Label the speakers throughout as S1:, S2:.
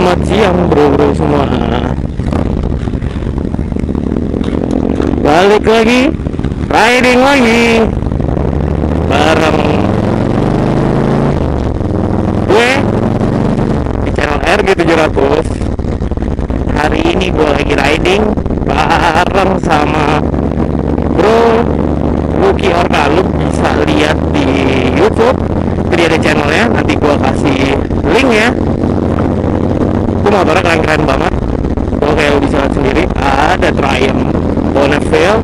S1: Selamat siang bro-bro semua. Balik lagi Riding lagi. Bareng Gue Di channel RG700 Hari ini gue lagi riding Bareng sama Bro Lucky Orca Lu bisa lihat di Youtube. Dia ada channelnya Nanti gue kasih link ya motornya keren-keren banget. Kalau kayak bisa lihat sendiri. Ada Triumph Bonneville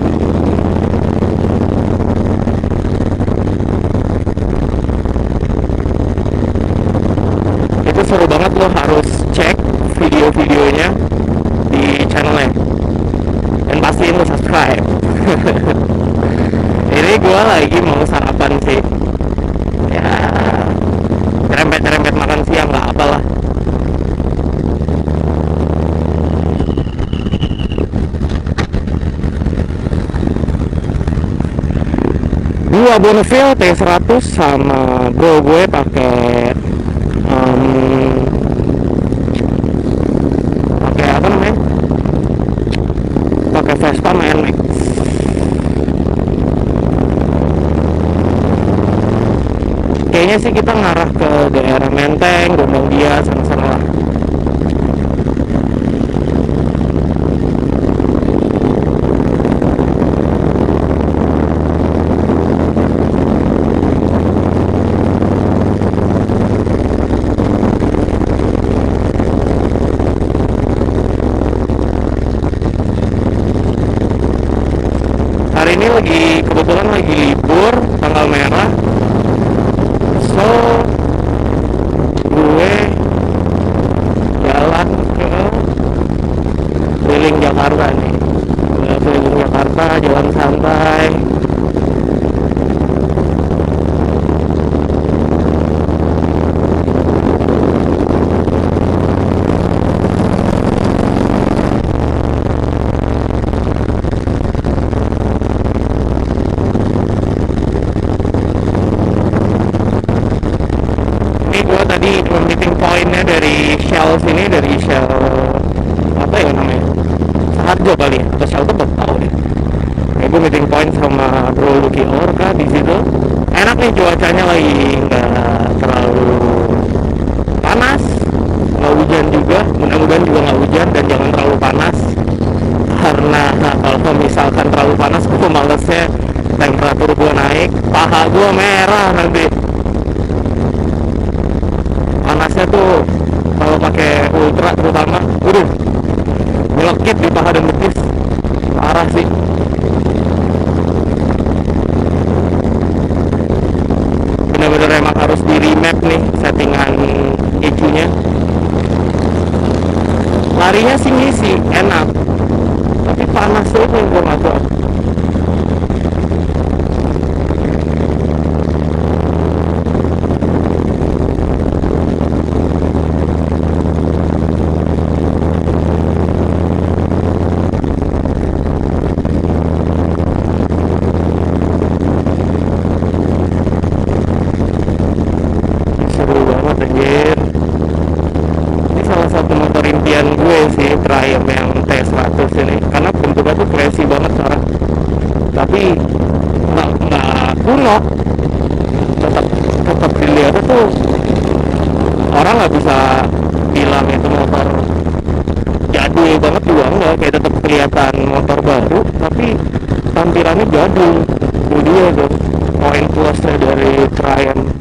S1: itu seru banget lo harus cek video-videonya di channelnya. Dan pastiin lo subscribe. Ini gue lagi mau sarapan sih ya rempet-rempet makan siang nggak apalah Bonneville T100 sama bro gue pakai um, pakai apa namanya? Pakai Vespa NMAX kayaknya sih kita ngarah ke daerah Menteng Gunung Dia sana-sana lah hari ini lagi kebetulan lagi libur tanggal merah so gue jalan ke keliling Jakarta nih Gue keliling Jakarta jalan santai ini gue tadi meeting pointnya dari Shell sini dari Shell apa ya namanya Saharjo kali ya atau Shell tetap tahu deh ya gue meeting point sama Bro Lucky Orca di situ. Enak nih cuacanya lagi nggak terlalu panas nggak hujan juga. Mudah-mudahan juga nggak hujan dan jangan terlalu panas. Karena kalau misalkan terlalu panas gue malesnya temperatur gue naik paha gue merah nanti. Panasnya tuh kalau pakai ultra terutama waduh nyelekit di paha dan betis. Parah sih sih ngisi enak tapi panas tuh yang gue nggak kuat seru banget anjir ini salah satu motor impian gue sih Triumph yang T100 ini karena bentuknya tuh crazy banget sekarang tapi nggak nggak kuno tetap tetap dilihatnya tuh orang nggak bisa bilang itu motor jadul banget juga enggak kayak tetap kelihatan motor baru tapi tampilannya jadul itu dia tuh poin plusnya dari Triumph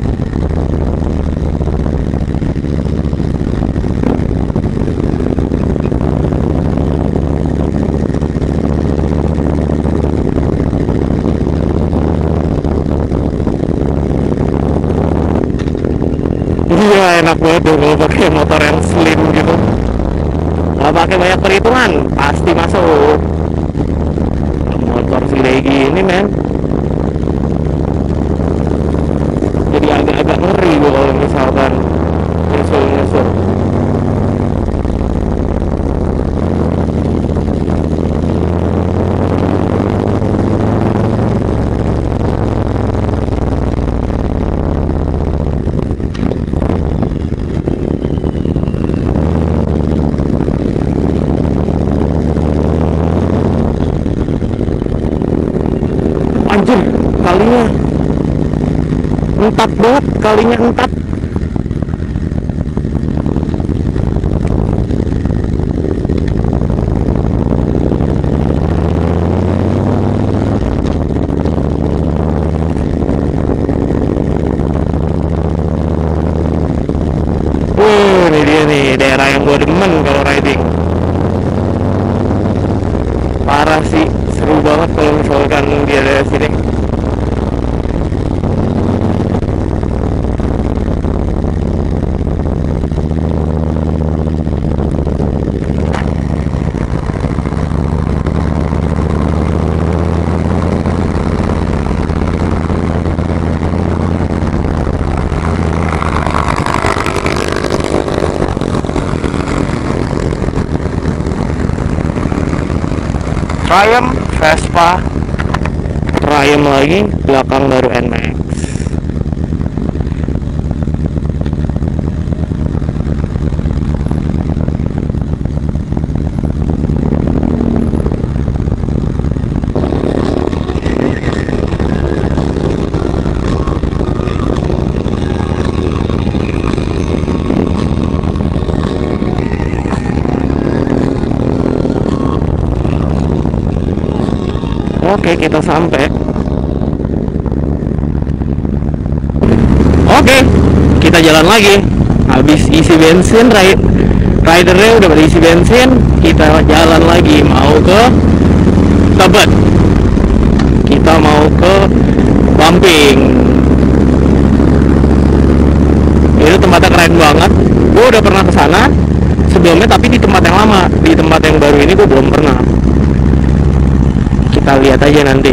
S1: Iya kalau pakai motor yang slim gitu. Kalau pakai banyak perhitungan pasti masuk. Motor si Regi ini men. Jadi agak-agak ngeri gua kalau misalkan nyusul-nyusul. anjir kalinya. Entat banget kalinya entat Wuh, ini dia nih daerah yang gue demen kalau riding. Parah sih, seru banget kalau misalkan dia dari sini. Triumph Vespa. Triumph lagi belakang baru NMAX Oke kita sampai. Oke kita jalan lagi. Habis isi bensin ride Ridernya udah pada isi bensin. Kita jalan lagi Mau ke Tebet. Kita mau ke Lamping Itu tempatnya keren banget. Gue udah pernah ke sana Sebelumnya tapi di tempat yang lama. Di tempat yang baru ini gue belum pernah lihat aja nanti.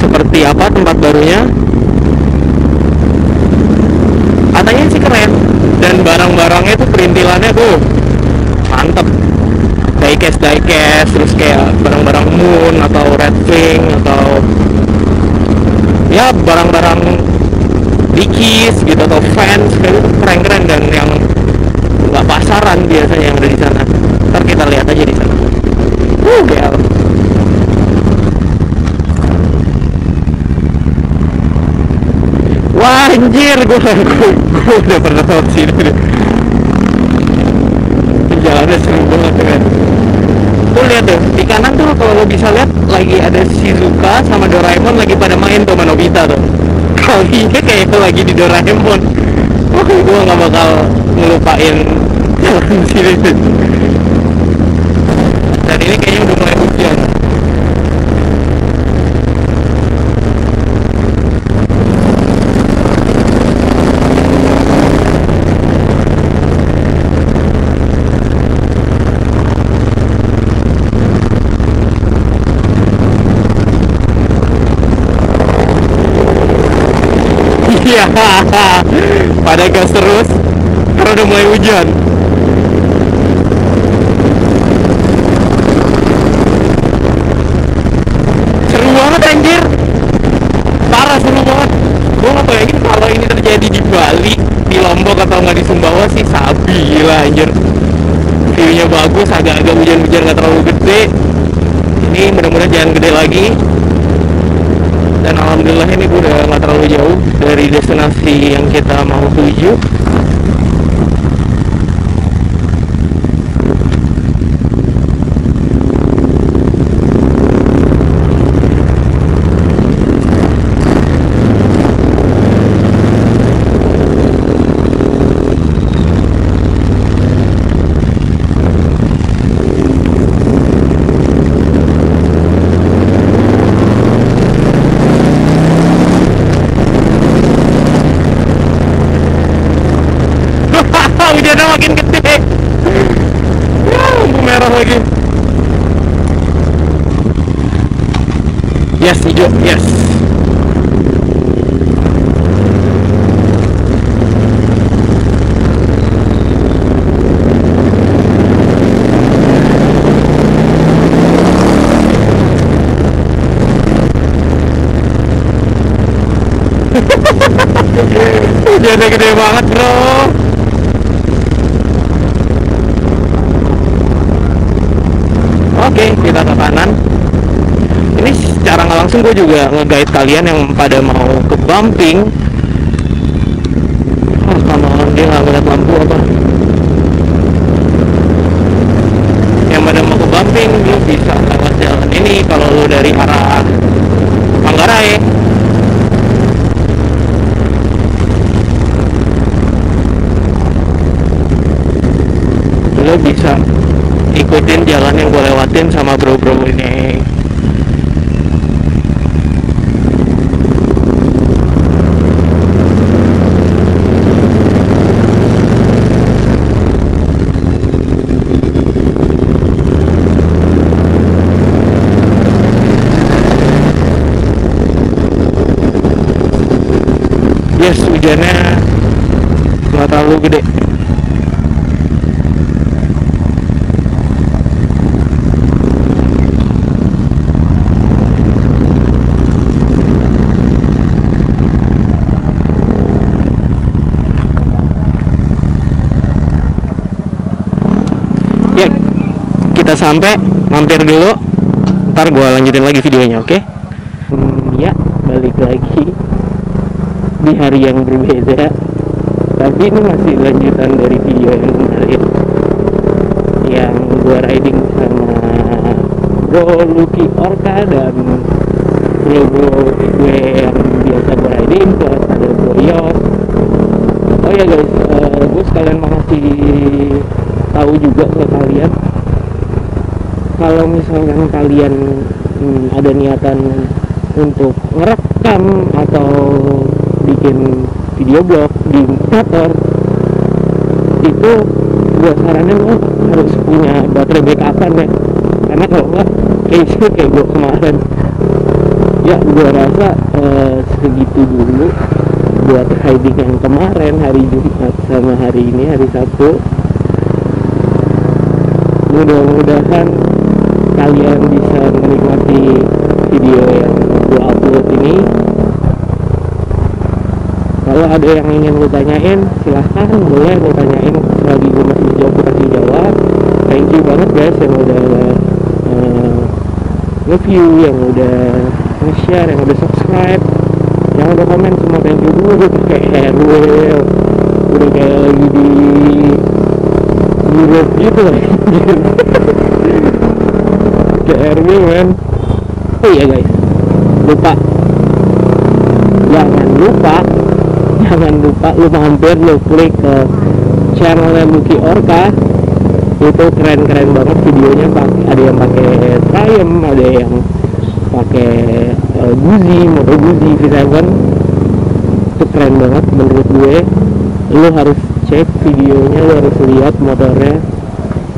S1: Seperti apa tempat barunya? Katanya sih keren. Dan barang-barangnya itu perintilannya tuh mantep. Diecast diecast. Terus kayak barang-barang moon atau red wing atau ya barang-barang dikis gitu atau fans. Kayak gitu keren-keren dan yang nggak pasaran biasanya yang ada di sana ntar kita lihat aja di sana uh gel Wah anjir gue udah pernah lewat sini deh. Jalannya seru banget kan. Tuh lihat tuh di kanan tuh kalau lo bisa lihat lagi ada Shizuka sama Doraemon lagi pada main tuh sama Nobita tuh. Kalinya kayak lagi di Doraemon. Wah gue nggak bakal ngelupain jalan sini ini kayaknya udah mulai hujan. Iya, pada gas terus karena udah mulai hujan. Seru banget anjir. Parah seru banget. Gue nggak bayangin kalau ini terjadi di Bali, di Lombok atau nggak di Sumbawa sih sabi lah anjir. View-nya bagus, agak-agak hujan-hujan nggak terlalu gede. Ini mudah-mudahan jangan gede lagi dan alhamdulillah ini gue udah nggak terlalu jauh dari destinasi yang kita mau tuju hujannya makin gede ya lampu merah lagi hijau yes. Hujannya gede banget bro Oke, kita ke kanan. Ini ini secara nggak langsung gue juga nge-guide kalian yang pada mau ke bumping. Oh sama dia nggak ngeliat lampu apa? Yang pada mau ke bumping lu bisa lewat jalan ini kalau lu dari arah Manggarai. Lu bisa ikutin jalan yang gue lewatin sama bro-bro ini yes hujannya nggak terlalu gede ya kita sampai mampir dulu. Ntar gua lanjutin lagi videonya oke? Hmm, ya balik lagi. Di hari yang berbeda. Tapi ini masih lanjutan dari video yang kemarin. Yang gua riding sama bro Lucky Orca dan bro bro gue yang biasa gua riding plus ada bro Yos. Oh ya guys eh, gue sekalian mau ngasih tahu juga ke kalian kalau misalkan kalian hmm, ada niatan untuk ngerekam atau bikin video blog di motor itu gue saranin lo harus punya baterai backupan ya? Karena kalau enggak kayak gitu gue kemarin. Ya gue rasa eh, segitu dulu buat riding yang kemarin hari Jumat sama hari ini hari Sabtu. Mudah-mudahan kalian bisa menikmati video yang gue upload ini. Kalau ada yang ingin lu tanyain silahkan. Boleh lu tanyain selagi gue masih jawab gue kasih jawab. Thank you banget guys yang udah uh, review yang udah nge-share yang udah subscribe. Yang udah komen semua thank you. Dulu gue pakai airwheel udah kayak lagi di Europe gitu lah airwheel man oh iya guys lupa. Jangan lupa jangan lupa lu mampir lu klik ke channelnya Lucky Orca. Itu keren-keren banget videonya pakai ada yang pakai Triumph ada yang pakai uh, Guzzi motor Guzzi V7. Itu keren banget menurut gue. Lu harus cek videonya lu harus lihat motornya.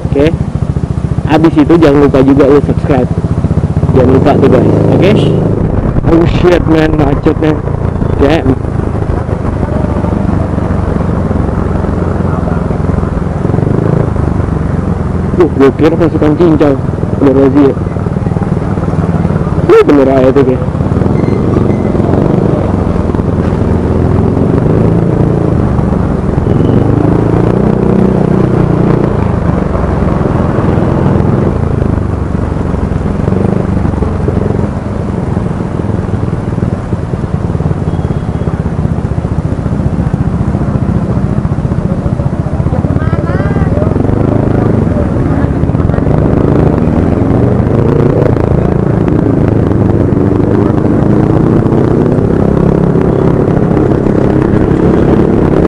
S1: Oke abis itu jangan lupa juga lu subscribe. Jangan lupa tuh guys. Oke? Oh shit man. Macetnya damn. Duh, gue kira pasukan cincau Udah razia Wih, bener aja tuh kayak